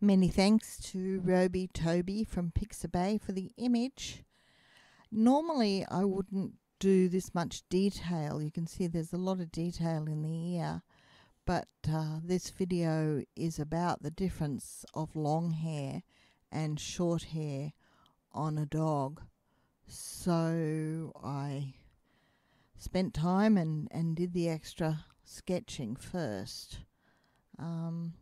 Many thanks to Roby Toby from Pixabay for the image. Normally, I wouldn't do this much detail. You can see there's a lot of detail in the ear, but uh, this video is about the difference of long hair and short hair on a dog. So I spent time and, and did the extra sketching first. Um,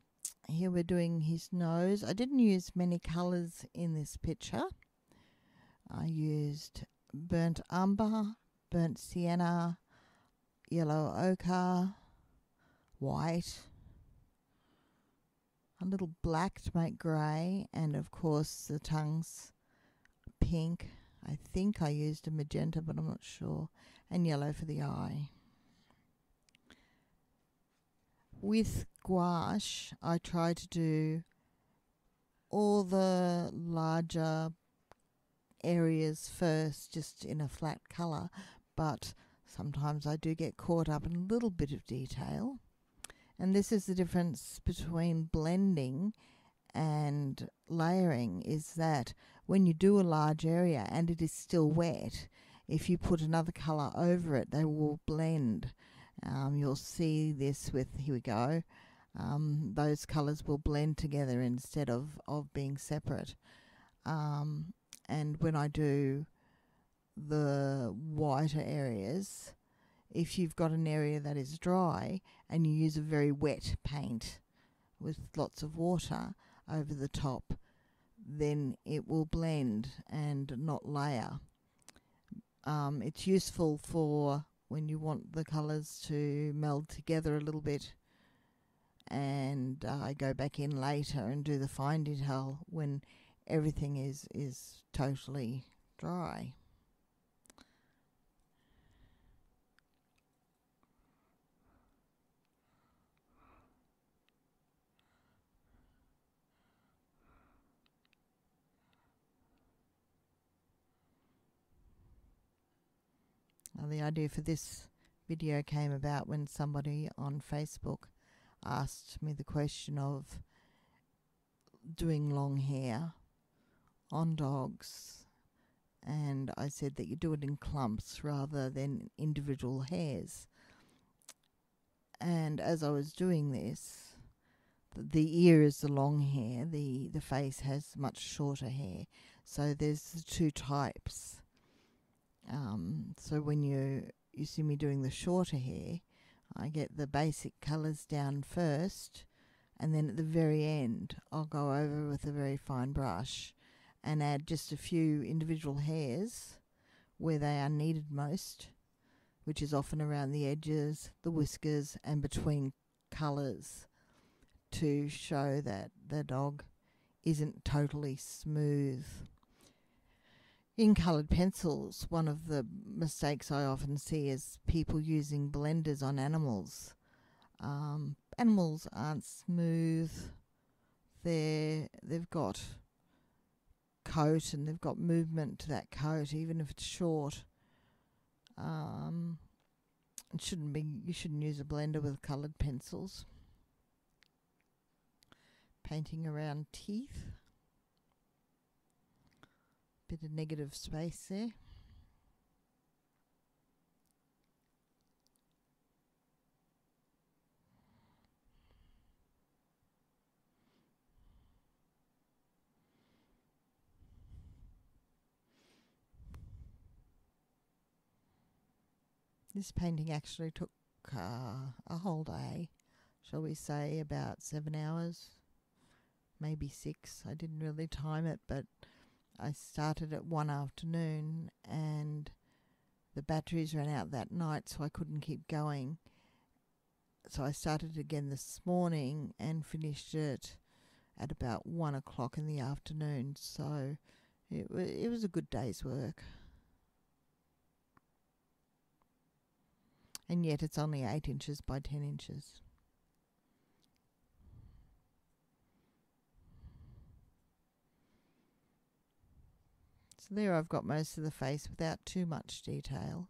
here we're doing his nose. I didn't use many colours in this picture. I used burnt umber, burnt sienna, yellow ochre, white, a little black to make grey, and of course the tongue's pink. I think I used a magenta, but I'm not sure, and yellow for the eye. With gouache, I try to do all the larger areas first, just in a flat colour, but sometimes I do get caught up in a little bit of detail. And this is the difference between blending and layering is that when you do a large area and it is still wet, if you put another colour over it, they will blend. Um, you'll see this with, here we go, um, those colours will blend together instead of, of being separate. Um, and when I do the whiter areas, if you've got an area that is dry and you use a very wet paint with lots of water over the top, then it will blend and not layer. Um, it's useful for when you want the colours to meld together a little bit and uh, I go back in later and do the fine detail when everything is is totally dry. Now the idea for this video came about when somebody on Facebook asked me the question of doing long hair on dogs and I said that you do it in clumps rather than individual hairs. And as I was doing this, the ear is the long hair, the, the face has much shorter hair. So there's the two types. Um, so when you you see me doing the shorter hair, I get the basic colours down first, and then at the very end, I'll go over with a very fine brush and add just a few individual hairs where they are needed most, which is often around the edges, the whiskers, and between colours to show that the dog isn't totally smooth. In coloured pencils, one of the mistakes I often see is people using blenders on animals. Um, animals aren't smooth. They're they've got coat and they've got movement to that coat, even if it's short. Um, it shouldn't be. You shouldn't use a blender with coloured pencils. Painting around teeth. Bit of negative space there. This painting actually took uh, a whole day, shall we say, about seven hours, maybe six. I didn't really time it, but I started at one afternoon and the batteries ran out that night, so I couldn't keep going. So I started again this morning and finished it at about one o'clock in the afternoon. So it it was a good day's work. And yet it's only eight inches by ten inches. So there I've got most of the face without too much detail.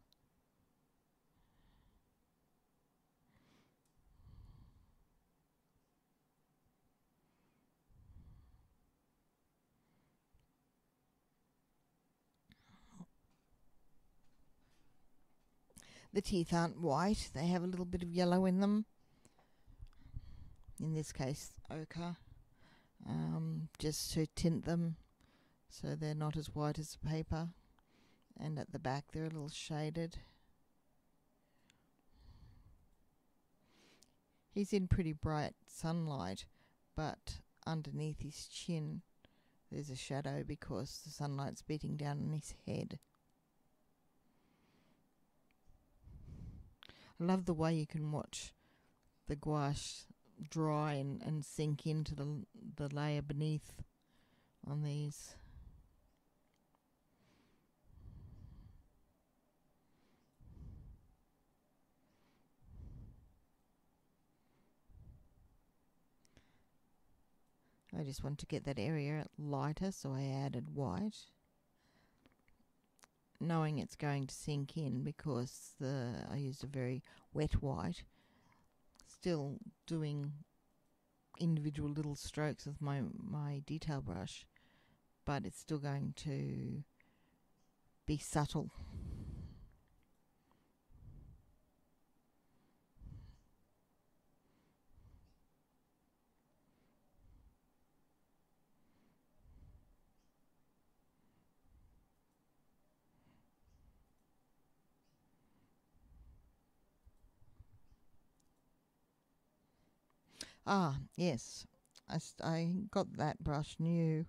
The teeth aren't white, they have a little bit of yellow in them. In this case, ochre, um, just to tint them so they're not as white as the paper. And at the back, they're a little shaded. He's in pretty bright sunlight, but underneath his chin there's a shadow because the sunlight's beating down on his head. I love the way you can watch the gouache dry and, and sink into the the layer beneath on these. I just want to get that area lighter, so I added white. Knowing it's going to sink in because the I used a very wet white. Still doing individual little strokes with my, my detail brush, but it's still going to be subtle. Ah, yes. I, I got that brush new.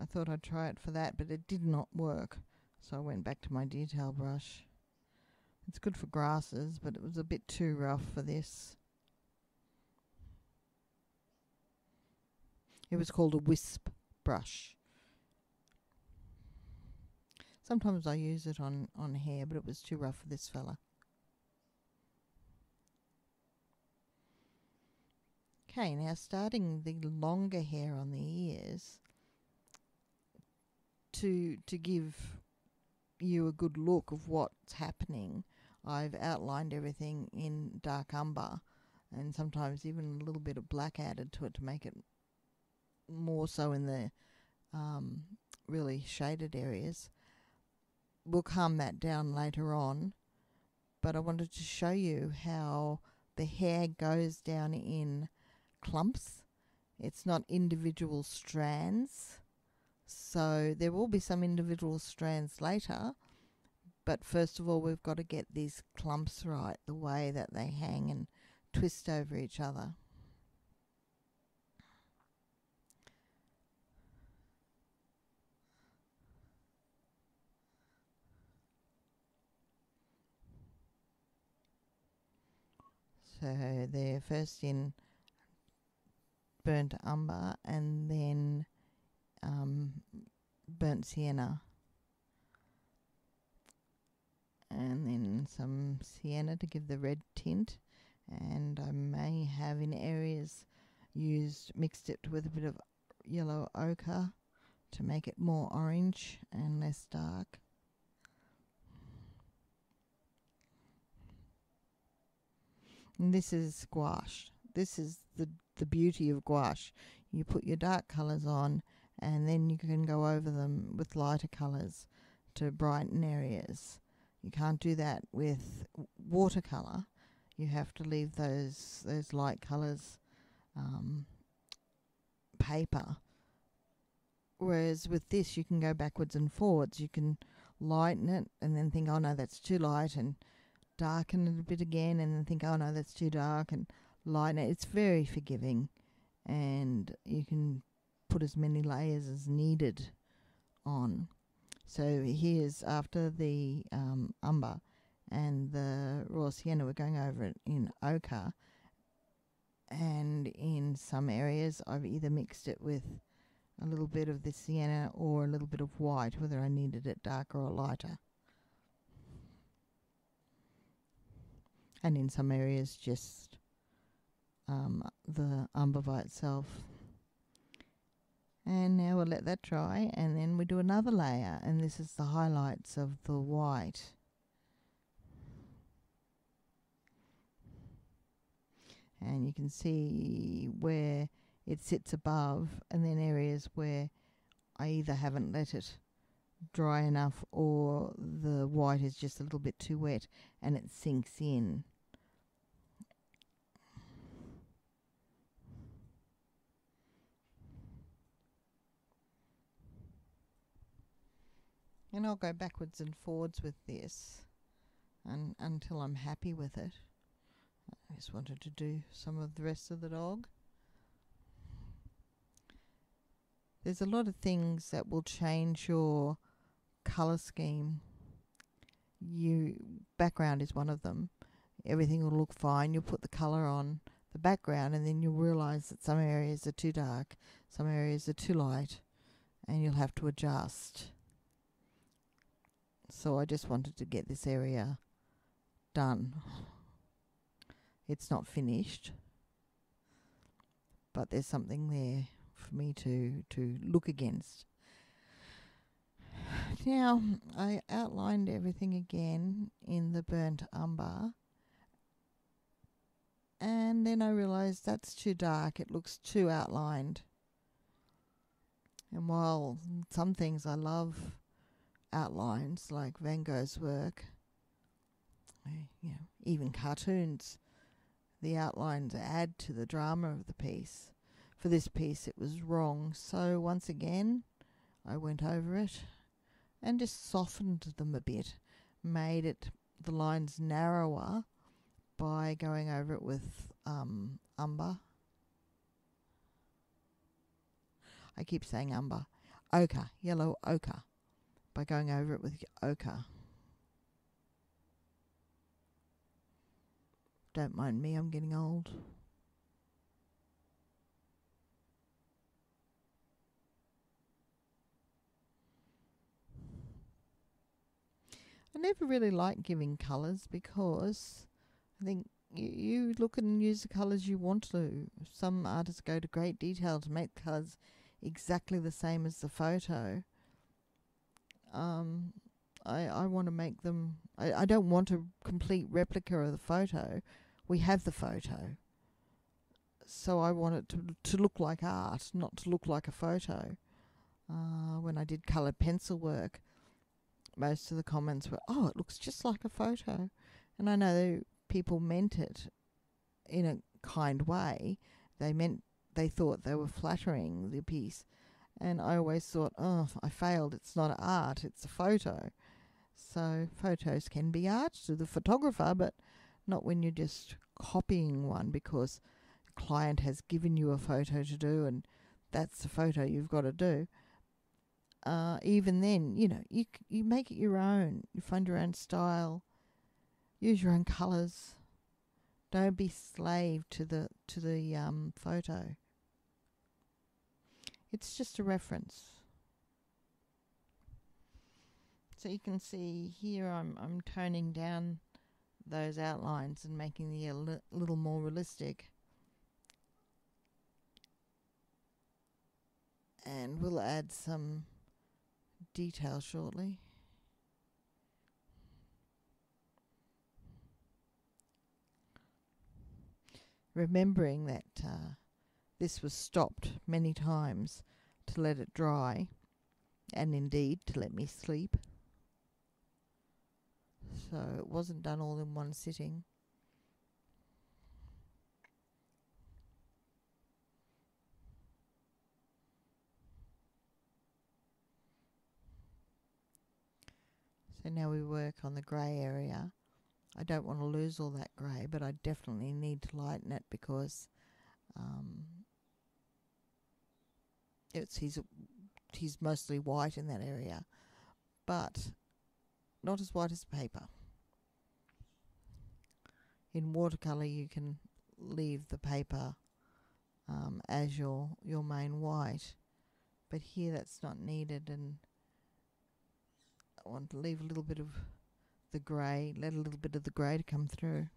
I thought I'd try it for that, but it did not work. So I went back to my detail brush. It's good for grasses, but it was a bit too rough for this. It was called a wisp brush. Sometimes I use it on, on hair, but it was too rough for this fella. Okay, now starting the longer hair on the ears to to give you a good look of what's happening. I've outlined everything in dark umber and sometimes even a little bit of black added to it to make it more so in the um, really shaded areas. We'll calm that down later on, but I wanted to show you how the hair goes down in clumps. It's not individual strands. So there will be some individual strands later. But first of all, we've got to get these clumps right, the way that they hang and twist over each other. So they're first in burnt umber and then um, burnt sienna. And then some sienna to give the red tint. And I may have in areas used, mixed it with a bit of yellow ochre to make it more orange and less dark. And this is gouache. This is the the beauty of gouache. You put your dark colours on and then you can go over them with lighter colours to brighten areas. You can't do that with watercolour. You have to leave those those light colours um, paper. Whereas with this, you can go backwards and forwards. You can lighten it and then think, oh no, that's too light, and darken it a bit again, and then think, oh no, that's too dark, and it. It's very forgiving, and you can put as many layers as needed on. So here's after the um, umber and the raw sienna, we're going over it in ochre. And in some areas, I've either mixed it with a little bit of the sienna or a little bit of white, whether I needed it darker or lighter. And in some areas, just um, the umber by itself. And now we'll let that dry and then we do another layer and this is the highlights of the white. And you can see where it sits above and then areas where I either haven't let it dry enough or the white is just a little bit too wet and it sinks in. And I'll go backwards and forwards with this and until I'm happy with it. I just wanted to do some of the rest of the dog. There's a lot of things that will change your color scheme. You background is one of them. Everything will look fine. You'll put the color on the background and then you'll realize that some areas are too dark, some areas are too light, and you'll have to adjust. So I just wanted to get this area done. It's not finished, but there's something there for me to, to look against. Now, I outlined everything again in the burnt umber. And then I realized that's too dark. It looks too outlined. And while some things I love outlines, like Van Gogh's work, you know, even cartoons, the outlines add to the drama of the piece. For this piece, it was wrong. So once again, I went over it and just softened them a bit, made it the lines narrower by going over it with um, umber. I keep saying umber. Ochre, yellow ochre, by going over it with ochre. Don't mind me, I'm getting old. I never really like giving colours because I think you, you look and use the colours you want to. Some artists go to great detail to make colours exactly the same as the photo. Um, I, I want to make them. I, I don't want a complete replica of the photo. We have the photo. So I want it to, to look like art, not to look like a photo. Uh, when I did coloured pencil work, most of the comments were, "Oh, it looks just like a photo," and I know people meant it in a kind way. They meant they thought they were flattering the piece, and I always thought, "Oh, I failed. It's not art. It's a photo." So photos can be art to the photographer, but not when you're just copying one because the client has given you a photo to do and that's the photo you've got to do. Uh, even then, you know, you you make it your own. You find your own style. Use your own colours. Don't be slave to the to the um, photo. It's just a reference. So you can see here I'm I'm toning down those outlines and making the a li- little more realistic. And we'll add some detail shortly. Remembering that uh, this was stopped many times to let it dry and indeed to let me sleep so it wasn't done all in one sitting. So now we work on the grey area. I don't want to lose all that grey, but I definitely need to lighten it because um, it's he's he's mostly white in that area, but not as white as paper. In watercolor, you can leave the paper um, as your your main white, but here that's not needed, and I want to leave a little bit of the grey, let a little bit of the grey to come through.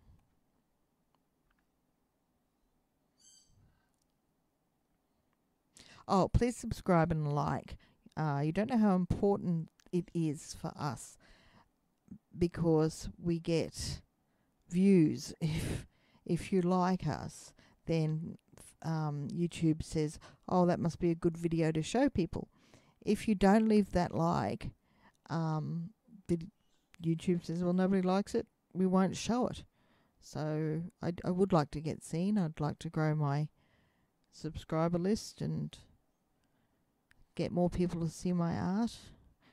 Oh, please subscribe and like. Uh, you don't know how important it is for us because we get views. If if you like us, then um, YouTube says, "Oh, that must be a good video to show people." If you don't leave that like, um, YouTube says, well, nobody likes it, we won't show it. So I, I would like to get seen. I'd like to grow my subscriber list and get more people to see my art.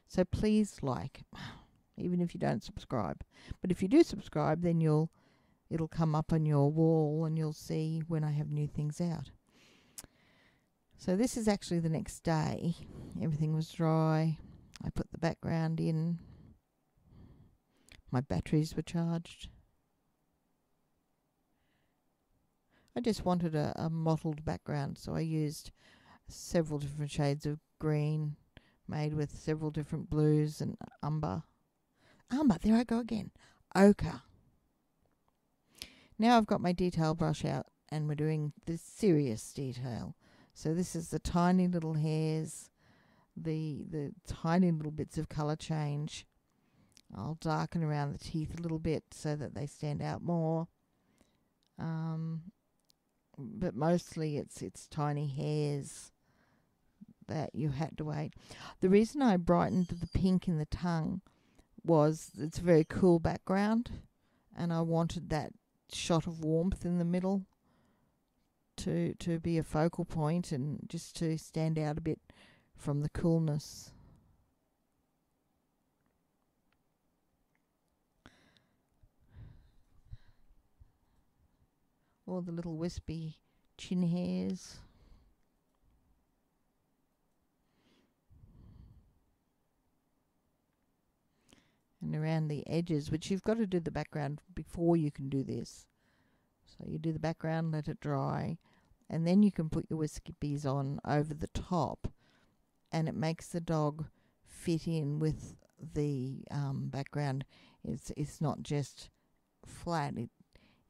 So please like, even if you don't subscribe. But if you do subscribe, then you'll it'll come up on your wall and you'll see when I have new things out. So this is actually the next day. Everything was dry. I put the background in. My batteries were charged. I just wanted a, a mottled background, so I used several different shades of green made with several different blues and umber. Umber, there I go again. Ochre. Now I've got my detail brush out and we're doing the serious detail. So this is the tiny little hairs, the the tiny little bits of colour change. I'll darken around the teeth a little bit so that they stand out more. Um, but mostly it's it's tiny hairs that you had to wait. The reason I brightened the pink in the tongue was it's a very cool background, and I wanted that shot of warmth in the middle to to be a focal point and just to stand out a bit from the coolness. All the little wispy chin hairs. And around the edges, which you've got to do the background before you can do this. So you do the background, let it dry, and then you can put your wispies on over the top, and it makes the dog fit in with the um, background. It's it's not just flat; it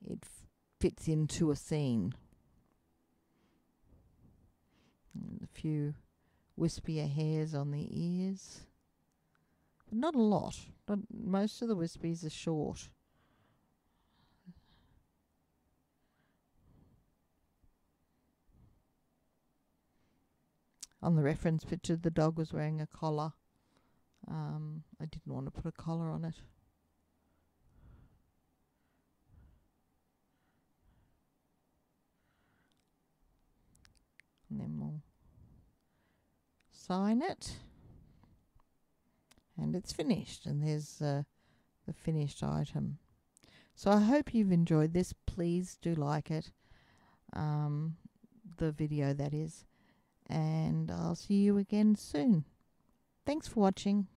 it fits into a scene. And a few wispier hairs on the ears, but not a lot. Most of the wispies are short. On the reference picture, the dog was wearing a collar. Um, I didn't want to put a collar on it. And then we'll sign it. And it's finished. And there's uh, the finished item. So I hope you've enjoyed this. Please do like it. Um, the video, that is and I'll see you again soon. Thanks for watching.